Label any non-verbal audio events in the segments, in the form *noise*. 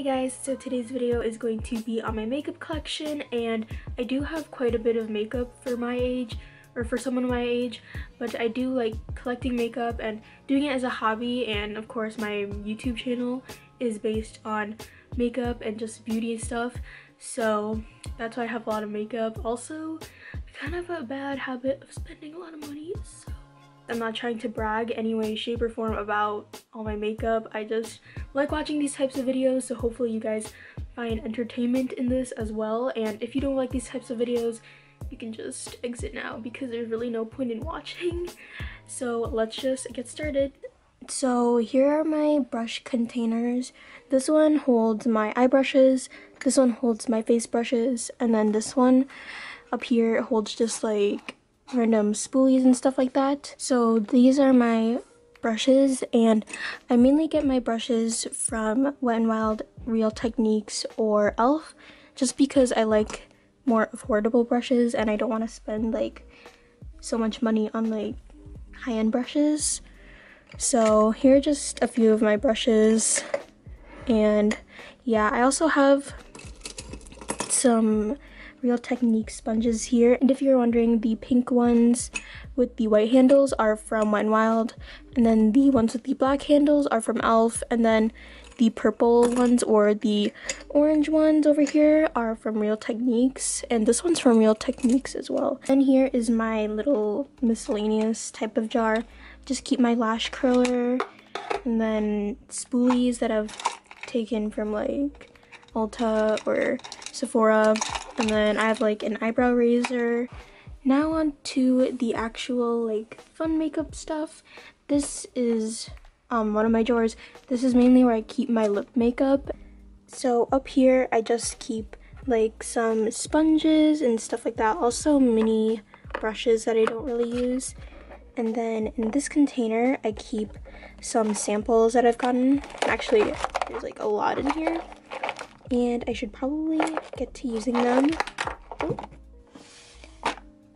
Hey guys, so today's video is going to be on my makeup collection and I do have quite a bit of makeup for my age or for someone my age but I do like collecting makeup and doing it as a hobby and of course my YouTube channel is based on makeup and just beauty and stuff so that's why I have a lot of makeup. Also, I kind of have a bad habit of spending a lot of money so I'm not trying to brag any way, shape, or form about all my makeup. I just like watching these types of videos, so hopefully you guys find entertainment in this as well. And if you don't like these types of videos, you can just exit now because there's really no point in watching. *laughs* So let's just get started. So here are my brush containers. This one holds my eye brushes, this one holds my face brushes, and then this one up here holds just like random spoolies and stuff like that. So these are my brushes and I mainly get my brushes from Wet n Wild, Real Techniques, or e.l.f. just because I like more affordable brushes and I don't want to spend like so much money on like high-end brushes. So here are just a few of my brushes and yeah, I also have some Real Technique sponges here. And if you're wondering, the pink ones with the white handles are from Wet n Wild. And then the ones with the black handles are from e.l.f. And then the purple ones or the orange ones over here are from Real Techniques. And this one's from Real Techniques as well. And here is my little miscellaneous type of jar. Just keep my lash curler and then spoolies that I've taken from like Ulta or Sephora and then I have like an eyebrow razor. Now on to the actual like fun makeup stuff. This is um, one of my drawers. This is mainly where I keep my lip makeup. So up here I just keep like some sponges and stuff like that. Also mini brushes that I don't really use. And then in this container I keep some samples that I've gotten. Actually, there's like a lot in here and I should probably get to using them.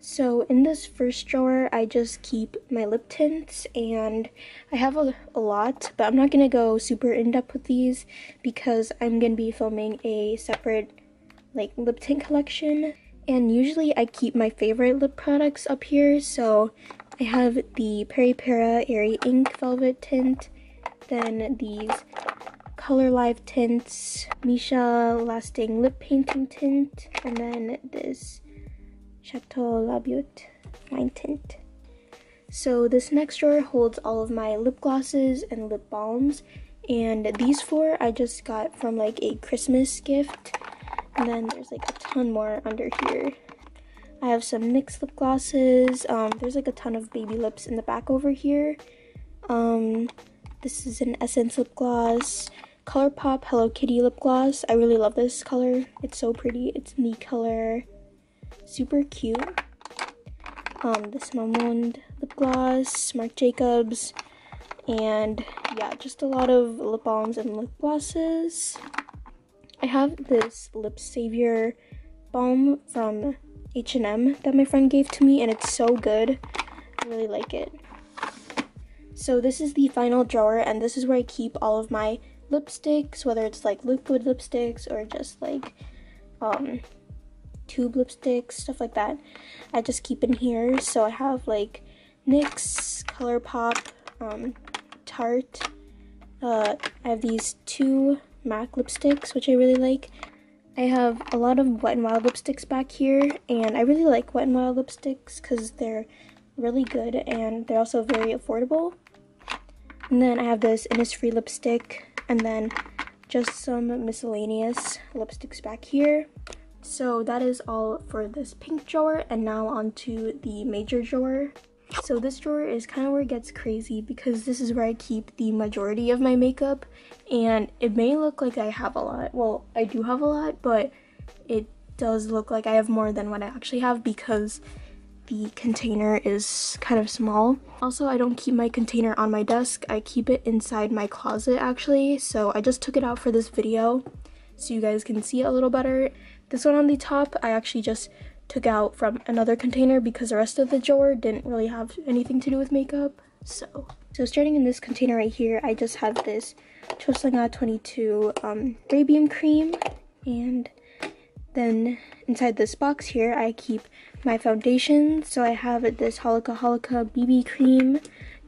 So in this first drawer, I just keep my lip tints and I have a, a lot, but I'm not going to go super in-depth with these because I'm going to be filming a separate like lip tint collection. And usually I keep my favorite lip products up here, so I have the Peripera Airy Ink Velvet Tint, then these Color Live tints, Missha Lasting Lip Painting Tint, and then this Chateau Labiotte Wine Tint. So this next drawer holds all of my lip glosses and lip balms, and these four I just got from like a Christmas gift, and then there's like a ton more under here. I have some NYX lip glosses, um, there's like a ton of baby lips in the back over here. Um, this is an Essence lip gloss. ColourPop Hello Kitty lip gloss. I really love this color. It's so pretty. It's the color super cute. Um, this Mamonde lip gloss, Marc Jacobs, and yeah, just a lot of lip balms and lip glosses. I have this Lip Savior balm from H&M that my friend gave to me, and it's so good. I really like it. So this is the final drawer, and this is where I keep all of my lipsticks, whether it's like liquid lipsticks or just like um, tube lipsticks, stuff like that. I just keep in here. So I have like NYX, ColourPop, um, Tarte. Uh, I have these two MAC lipsticks, which I really like. I have a lot of Wet n Wild lipsticks back here, and I really like Wet n Wild lipsticks because they're really good and they're also very affordable. And then I have this Innisfree lipstick and then just some miscellaneous lipsticks back here. So that is all for this pink drawer and now on to the major drawer. So this drawer is kind of where it gets crazy because this is where I keep the majority of my makeup and it may look like I have a lot. Well, I do have a lot, but it does look like I have more than what I actually have because the container is kind of small. Also, I don't keep my container on my desk. I keep it inside my closet actually. So I just took it out for this video so you guys can see it a little better. This one on the top, I actually just took out from another container because the rest of the drawer didn't really have anything to do with makeup. So So starting in this container right here, I just have this Chosungah 22 um, Ray Beam cream and then inside this box here, I keep my foundation. So I have this Holika Holika BB cream,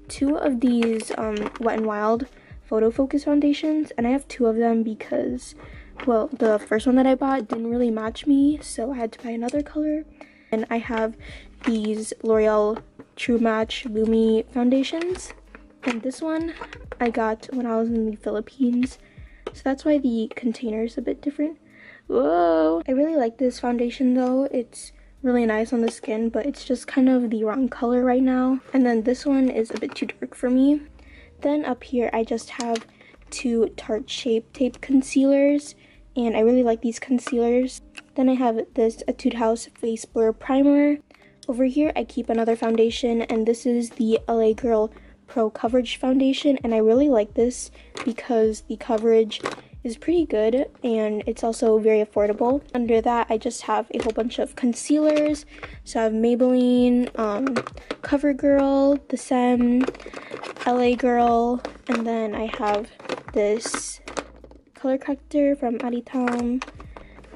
two of these um, Wet n Wild photo focus foundations, and I have two of them because, well, the first one that I bought didn't really match me, so I had to buy another color. And I have these L'Oreal True Match Lumi foundations. And this one I got when I was in the Philippines. So that's why the container is a bit different. Whoa! I really like this foundation though. It's really nice on the skin, but it's just kind of the wrong color right now. And then this one is a bit too dark for me. Then up here, I just have two Tarte Shape Tape concealers, and I really like these concealers. Then I have this Etude House Face Blur Primer. Over here, I keep another foundation, and this is the LA Girl Pro Coverage Foundation, and I really like this because the coverage is pretty good and it's also very affordable. Under that, I just have a whole bunch of concealers. So I have Maybelline, um, CoverGirl, The Saem, LA Girl, and then I have this color corrector from Aritaum,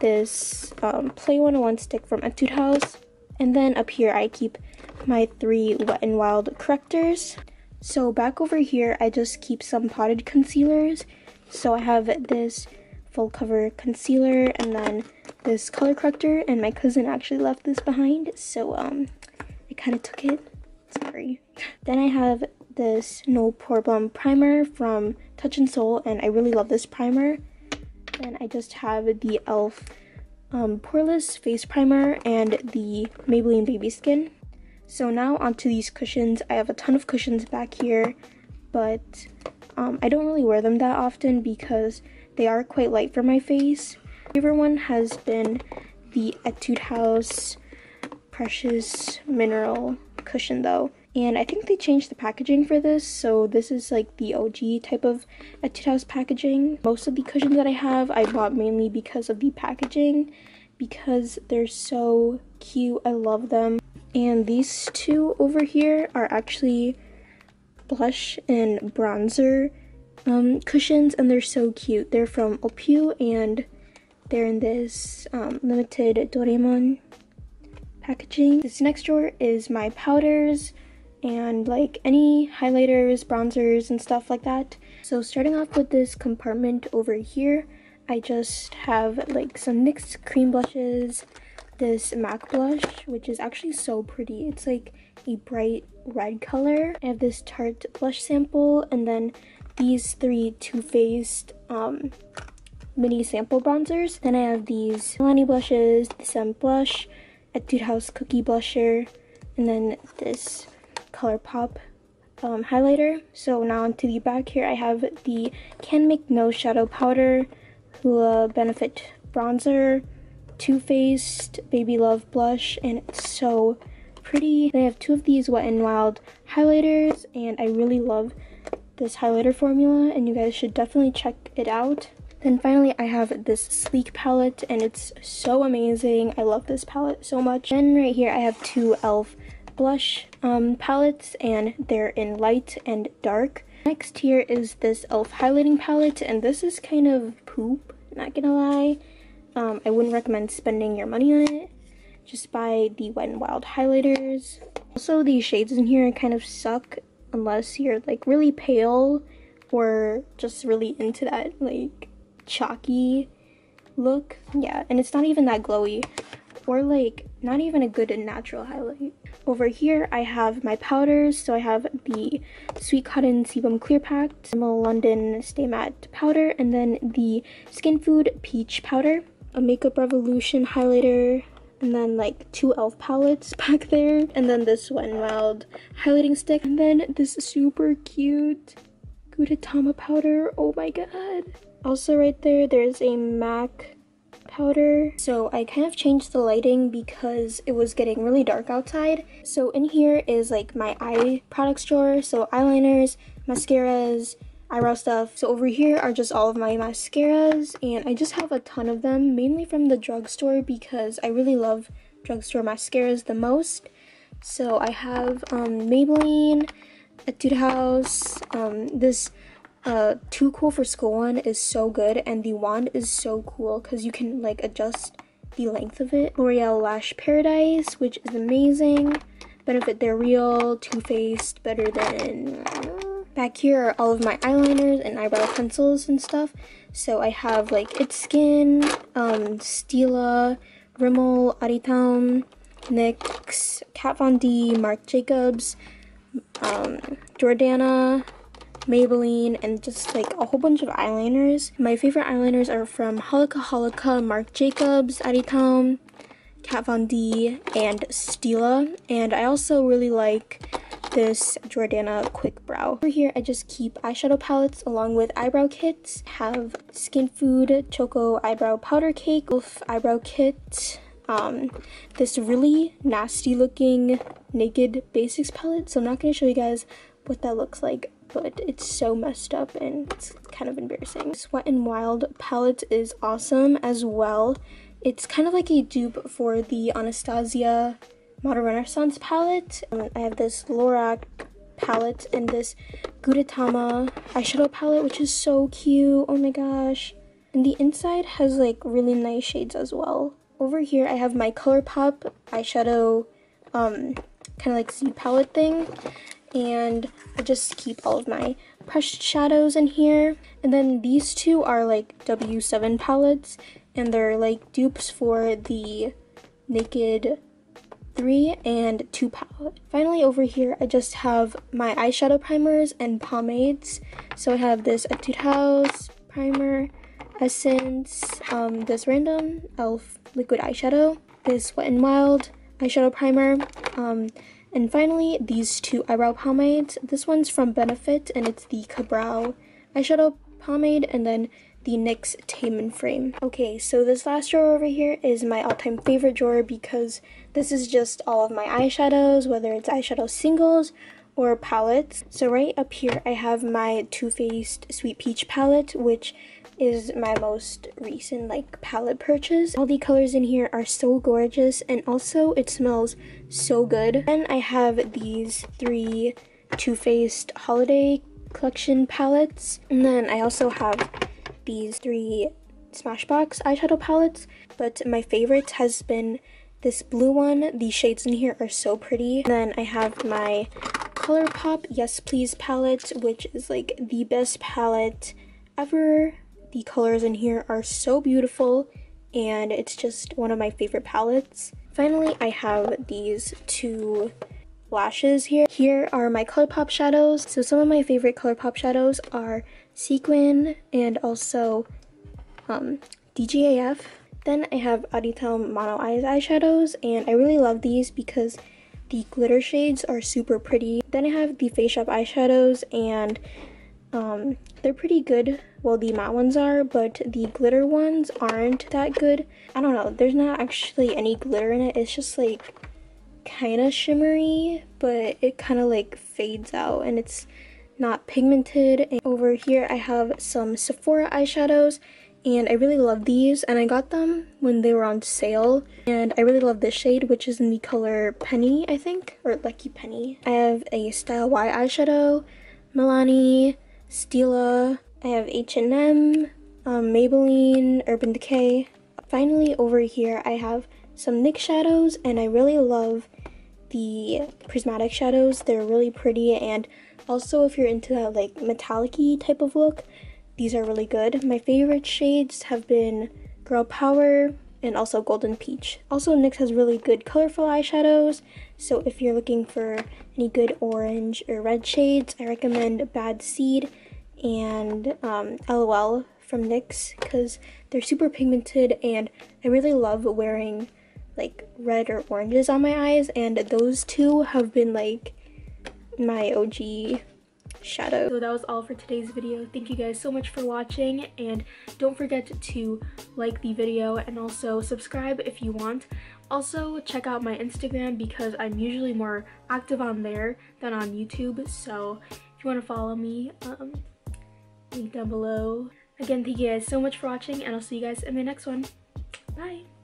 this um, Play 101 stick from Etude House, and then up here I keep my three Wet n Wild correctors. So back over here, I just keep some potted concealers. So I have this full cover concealer and then this color corrector and my cousin actually left this behind so um I kind of took it. Sorry. Then I have this no problem primer from Touch in Sol and I really love this primer. Then I just have the e.l.f. Um, poreless face primer and the Maybelline baby skin. So now onto these cushions. I have a ton of cushions back here but um, I don't really wear them that often because they are quite light for my face. My favorite one has been the Etude House Precious Mineral cushion though. And I think they changed the packaging for this, so this is like the OG type of Etude House packaging. Most of the cushions that I have, I bought mainly because of the packaging, because they're so cute. I love them. And these two over here are actually blush and bronzer um, cushions and they're so cute. They're from A'pieu and they're in this um, limited Doraemon packaging. This next drawer is my powders and like any highlighters, bronzers, and stuff like that. So starting off with this compartment over here, I just have like some NYX cream blushes, this MAC blush, which is actually so pretty. It's like a bright red color. I have this Tarte blush sample and then these three Too Faced um, mini sample bronzers. Then I have these Milani blushes, the Saem blush, Etude House cookie blusher, and then this ColourPop um, highlighter. So now onto the back here, I have the Can Make No Shadow Powder, Hoola Benefit Bronzer, Too Faced Baby Love Blush, and it's so pretty. They have two of these Wet n Wild highlighters, and I really love this highlighter formula, and you guys should definitely check it out. Then finally, I have this Sleek palette, and it's so amazing. I love this palette so much. Then right here, I have two e.l.f. blush um, palettes, and they're in light and dark. Next here is this e.l.f. highlighting palette, and this is kind of poop, not gonna lie. Um, I wouldn't recommend spending your money on it just by the Wet n Wild highlighters. Also, these shades in here kind of suck unless you're like really pale or just really into that like chalky look. Yeah, and it's not even that glowy or like not even a good natural highlight. Over here, I have my powders. So I have the Sweet Cotton Sebum Clear Pack, Rimmel London Stay Matte Powder, and then the Skin Food Peach Powder, a Makeup Revolution highlighter, and then like two e.l.f. palettes *laughs* back there, and then this n Wild highlighting stick, and then this super cute Gudetama powder. Oh my god. Also right there, there's a MAC powder. So I kind of changed the lighting because it was getting really dark outside. So in here is like my eye products drawer. So eyeliners, mascaras, eyebrow stuff. So over here are just all of my mascaras and I just have a ton of them, mainly from the drugstore because I really love drugstore mascaras the most. So I have um, Maybelline, Etude House. Um, this uh, Too Cool for School one is so good, and the wand is so cool because you can like adjust the length of it. L'Oreal Lash Paradise, which is amazing. Benefit They're Real, Too Faced, better than... Back here are all of my eyeliners and eyebrow pencils and stuff. So I have like It's Skin, um, Stila, Rimmel, Aritaum, NYX, Kat Von D, Marc Jacobs, um, Jordana, Maybelline, and just like a whole bunch of eyeliners. My favorite eyeliners are from Holika Holika, Marc Jacobs, Aritaum, Kat Von D, and Stila. And I also really like this Jordana Quick Brow. Over here, I just keep eyeshadow palettes along with eyebrow kits. Have Skin Food Choco Eyebrow Powder Cake, Wolf Eyebrow Kit, um, this really nasty looking Naked Basics palette. So I'm not going to show you guys what that looks like, but it's so messed up and it's kind of embarrassing. Sweat n Wild palette is awesome as well. It's kind of like a dupe for the Anastasia Modern Renaissance palette. Um, I have this Lorac palette and this Gudetama eyeshadow palette, which is so cute. Oh my gosh. And the inside has like really nice shades as well. Over here, I have my ColourPop eyeshadow um, kind of like Z palette thing. And I just keep all of my pressed shadows in here. And then these two are like W7 palettes. And they're like dupes for the Naked 3 and 2 palette. Finally over here I just have my eyeshadow primers and pomades. So I have this Etude House primer, Essence, um, this random e.l.f. liquid eyeshadow, this Wet n Wild eyeshadow primer, um, and finally these two eyebrow pomades. This one's from Benefit and it's the Ka-Brow eyeshadow pomade and then the NYX Tame and Frame. Okay, so this last drawer over here is my all-time favorite drawer because this is just all of my eyeshadows, whether it's eyeshadow singles or palettes. So right up here I have my Too Faced Sweet Peach palette, which is my most recent like palette purchase. All the colors in here are so gorgeous and also it smells so good. Then I have these three Too Faced holiday collection palettes. And then I also have these three Smashbox eyeshadow palettes. But my favorite has been this blue one. The shades in here are so pretty. And then I have my ColourPop Yes Please palette, which is like the best palette ever the colors in here are so beautiful and it's just one of my favorite palettes. Finally, I have these two lashes here. Here are my ColourPop shadows. So some of my favorite ColourPop shadows are Sequin and also um, DGAF. Then I have Aritaum Mono Eyes eyeshadows and I really love these because the glitter shades are super pretty. Then I have the Face Shop eyeshadows and um, they're pretty good. Well, the matte ones are, but the glitter ones aren't that good. I don't know. There's not actually any glitter in it. It's just like kind of shimmery, but it kind of like fades out and it's not pigmented. And over here, I have some Sephora eyeshadows and I really love these and I got them when they were on sale and I really love this shade which is in the color Penny I think or Lucky Penny. I have a Style Y eyeshadow, Milani, Stila, I have H&M, um, Maybelline, Urban Decay. Finally, over here, I have some NYX shadows, and I really love the prismatic shadows. They're really pretty, and also if you're into that like metallic type of look, these are really good. My favorite shades have been Girl Power and also Golden Peach. Also, NYX has really good colorful eyeshadows, so if you're looking for any good orange or red shades, I recommend Bad Seed and um, LOL from NYX because they're super pigmented and I really love wearing like red or oranges on my eyes and those two have been like my OG shadow. So that was all for today's video. Thank you guys so much for watching and don't forget to like the video and also subscribe if you want. Also check out my Instagram because I'm usually more active on there than on YouTube so if you want to follow me um, link down below. Again, thank you guys so much for watching and I'll see you guys in my next one. Bye!